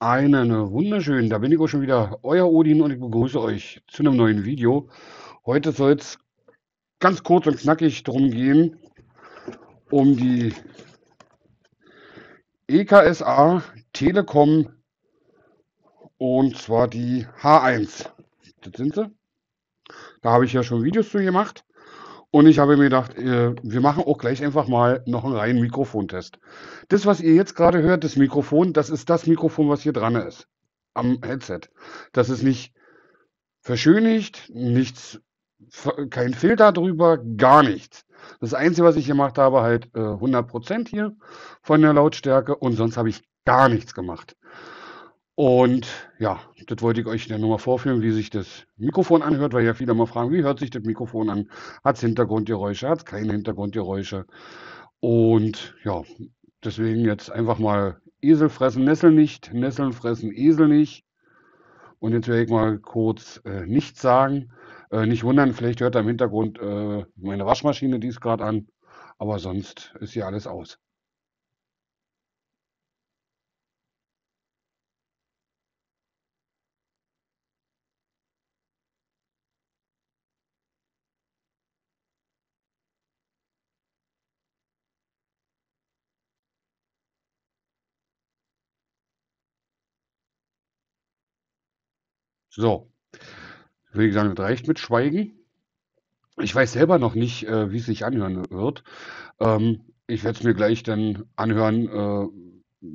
Einen wunderschönen, da bin ich auch schon wieder, euer Odin und ich begrüße euch zu einem neuen Video. Heute soll es ganz kurz und knackig darum gehen, um die EKSA Telekom und zwar die H1. Das sind sie. Da habe ich ja schon Videos zu gemacht. Und ich habe mir gedacht, äh, wir machen auch gleich einfach mal noch einen reinen Mikrofontest. Das, was ihr jetzt gerade hört, das Mikrofon, das ist das Mikrofon, was hier dran ist. Am Headset. Das ist nicht verschönigt, nichts, kein Filter drüber, gar nichts. Das Einzige, was ich gemacht habe, halt äh, 100% hier von der Lautstärke und sonst habe ich gar nichts gemacht. Und ja, das wollte ich euch dann nochmal vorführen, wie sich das Mikrofon anhört, weil ja viele mal fragen, wie hört sich das Mikrofon an? Hat es Hintergrundgeräusche, hat es keine Hintergrundgeräusche? Und ja, deswegen jetzt einfach mal Esel fressen Nessel nicht, Nesseln fressen Esel nicht. Und jetzt werde ich mal kurz äh, nichts sagen. Äh, nicht wundern, vielleicht hört ihr im Hintergrund äh, meine Waschmaschine, die ist gerade an. Aber sonst ist hier alles aus. So, würde ich sagen, das reicht mit Schweigen. Ich weiß selber noch nicht, äh, wie es sich anhören wird. Ähm, ich werde es mir gleich dann anhören, äh,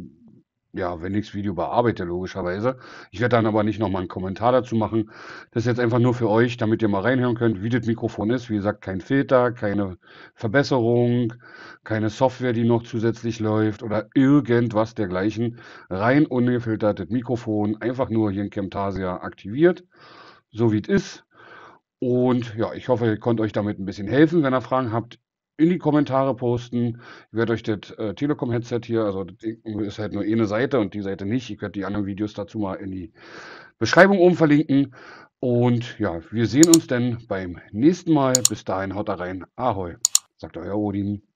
ja, wenn ich das Video bearbeite, logischerweise. Ich werde dann aber nicht nochmal einen Kommentar dazu machen. Das ist jetzt einfach nur für euch, damit ihr mal reinhören könnt, wie das Mikrofon ist. Wie gesagt, kein Filter, keine Verbesserung, keine Software, die noch zusätzlich läuft oder irgendwas dergleichen. Rein ungefiltertes Mikrofon, einfach nur hier in Camtasia aktiviert, so wie es ist. Und ja, ich hoffe, ich konnte euch damit ein bisschen helfen. Wenn ihr Fragen habt, in die Kommentare posten. Ich werde euch das äh, Telekom-Headset hier, also das ist halt nur eine Seite und die Seite nicht. Ich werde die anderen Videos dazu mal in die Beschreibung oben verlinken. Und ja, wir sehen uns dann beim nächsten Mal. Bis dahin, haut da rein. Ahoi, sagt euer Odin.